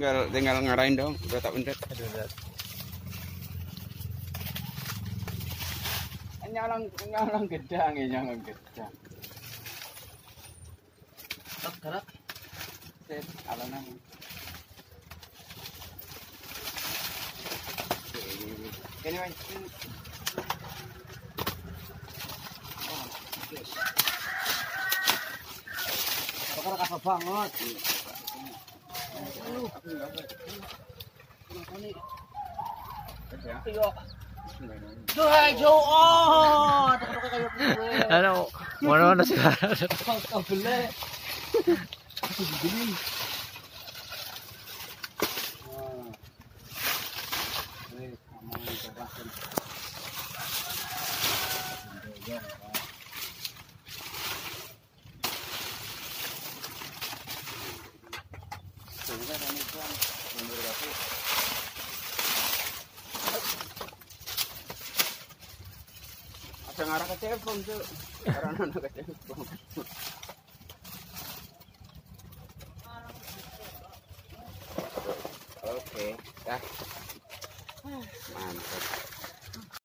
tinggal tinggal ngarahin dong udah tak udah. nyalang nyalang gedang ya nyalang gedang Tak gerak. set alanan Kini man. Bakar apa banget. Duhay, Joe! Oh! Nakano kayo po Ano? Mano na sila. Pagkabula. Pagkabula. Yeah. Ada ngarah ke telepon tuh. Karena anak ke telepon. Oke, dah. Mantap.